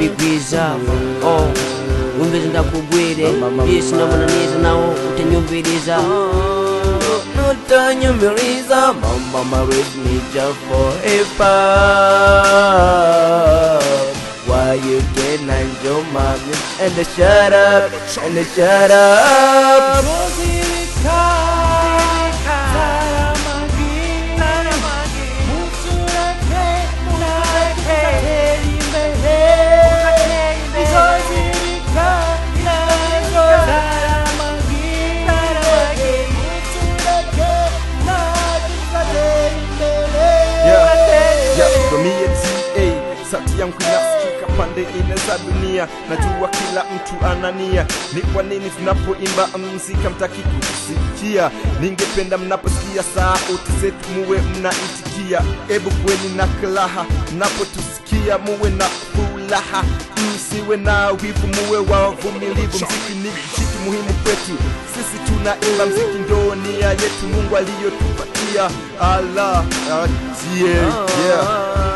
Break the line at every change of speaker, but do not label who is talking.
kubigwiza oh umvise ndakugwire yesu ndabona neza nawo utanyumviriza oh,
utanyumviriza mama marisnija forever. Why you can't enjoy my and shut up and shut up.
Sauti yangu inasikika pande ine za dunia. Najua kila mtu anania ni kwa nini tunapoimba mzika mtaki kusikia? Ningependa mnaposikia sauti zetu muwe mnaitikia. Ebu kweni na kalaha mnapotusikia muwe na furaha. Msiwe na wivu muwe wavumilivu. Mziki ni kitu muhimu kwetu. Sisi tunaimba mziki ndo nia yetu. Mungu aliyotupatia. Atie yeah.
iyo